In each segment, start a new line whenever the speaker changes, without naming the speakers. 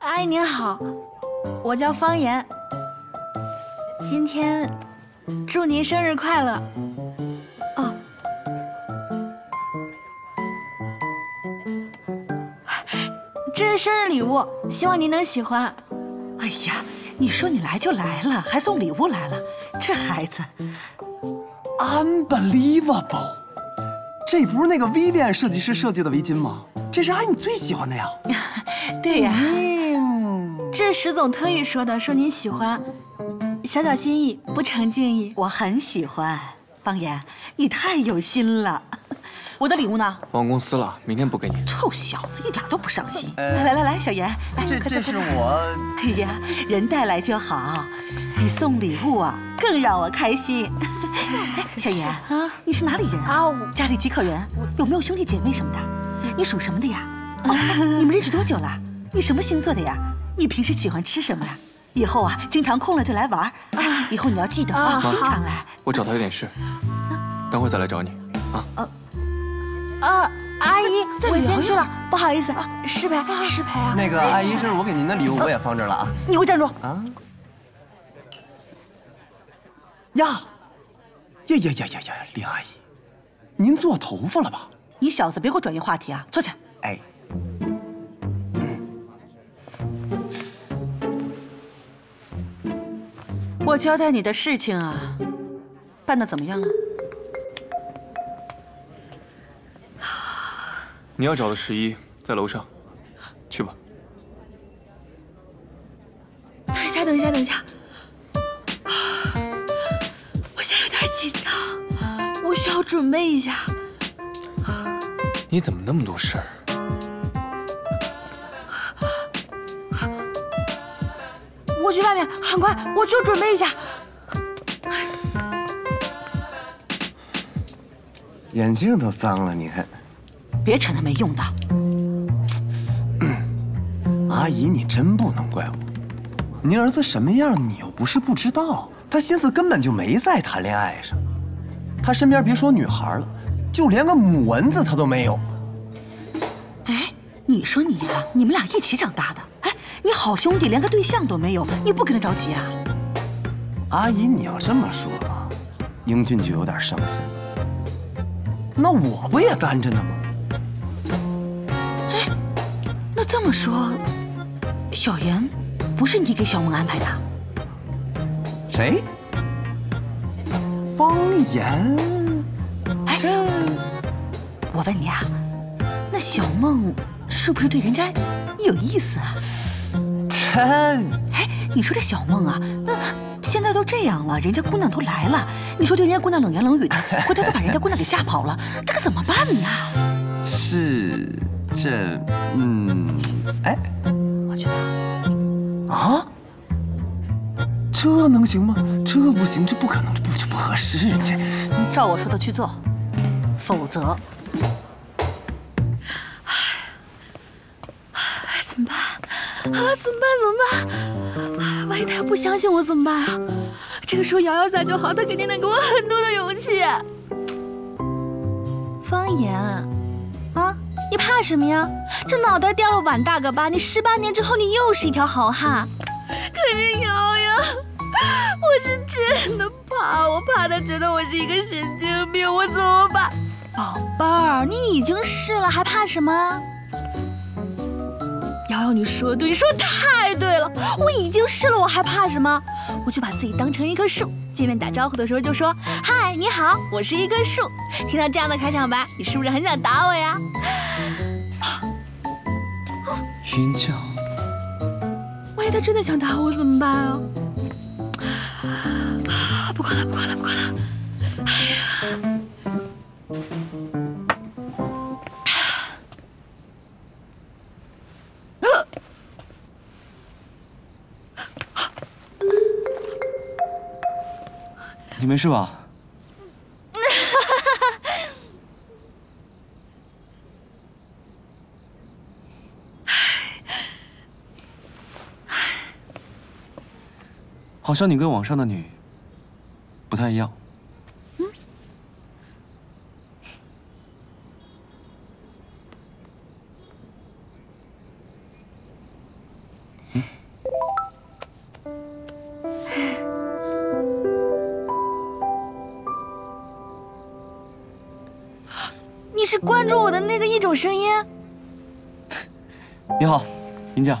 阿姨您好，我叫方言。今天祝您生日快乐。哦，这是生日礼物，希望您能喜欢。
哎呀，你说你来就来了，还送礼物来了，这孩子
，unbelievable！这不是那个 Vivian 设计师设计的围巾吗？这是阿姨最喜欢的呀。
对呀，
这是石总特意说的，说您喜欢，小小心意，不成敬意。
我很喜欢，方言，你太有心了。我的礼物呢？
忘公司了，明天补给你。
臭小子，一点都不上心。来来来来，小严，
这这是我。
哎呀，人带来就好，比送礼物啊更让我开心。小严啊，你是哪里人啊？家里几口人？有没有兄弟姐妹什么的？你属什么的呀？你们认识多久了？你什么星座的呀？你平时喜欢吃什么呀？以后啊，经常空了就来玩啊！以后你要记得啊，经常来。
我找他有点事，等会儿再来找你啊。
啊，阿姨，我先去了，不好意思，失陪，失陪啊。
那个阿姨，这是我给您的礼物，我也放这儿了啊。
你给我站住！啊！
呀，呀呀呀呀呀！林阿姨，您做头发了吧？
你小子别给我转移话题啊！坐下。哎。我交代你的事情啊，办的怎么样了？
你要找的十一在楼上，去吧。
等一下，等一下，等一下，我现在有点紧张，我需要准备一下。
你怎么那么多事儿？
我去外面，很快，我去准备一下。
眼镜都脏了，你看。
别扯那没用的，
阿姨，你真不能怪我。您儿子什么样，你又不是不知道。他心思根本就没在谈恋爱上，他身边别说女孩了，就连个母蚊子他都没有。
哎，你说你啊，你们俩一起长大的，哎，你好兄弟连个对象都没有，你不跟他着急啊？
阿姨，你要这么说啊，英俊就有点伤心。那我不也单着呢吗？
哎，那这么说，小严不是你给小梦安排的？
谁？方言？哎，
我问你啊，那小梦是不是对人家有意思啊？
真？
哎，你说这小梦啊，那现在都这样了，人家姑娘都来了，你说对人家姑娘冷言冷语的，回头再把人家姑娘给吓跑了，这可怎么办呢？
是。这，嗯，哎，我觉得，啊，这能行吗？这不行，这不可能，这不这不合适？这，
照我说的去做，否则，
啊，怎么办？怎么办？万一他要不相信我怎么办啊？这个时候瑶瑶在就好，他肯定能给我很多的勇气。方言。啊你怕什么呀？这脑袋掉了碗大个疤，你十八年之后你又是一条好汉。可是瑶瑶，我是真的怕，我怕他觉得我是一个神经病，我怎么办？宝贝儿，你已经是了，还怕什么？瑶瑶，你说的对，你说的太对了，我已经试了，我还怕什么？我就把自己当成一棵树。见面打招呼的时候就说：“嗨，你好，我是一棵树。”听到这样的开场白，你是不是很想打我呀？
云娇，
万一他真的想打我怎么办啊？不管了，不管了，不管了。哎呀！
你没事吧？好像你跟网上的女不太一样。
是关注我的那个一种声音？
你好，您叫。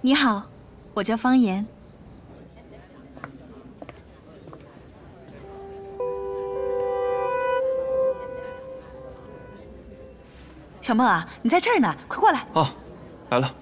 你好，我叫方言。
小梦啊，你在这儿呢，快过来。
哦，来了。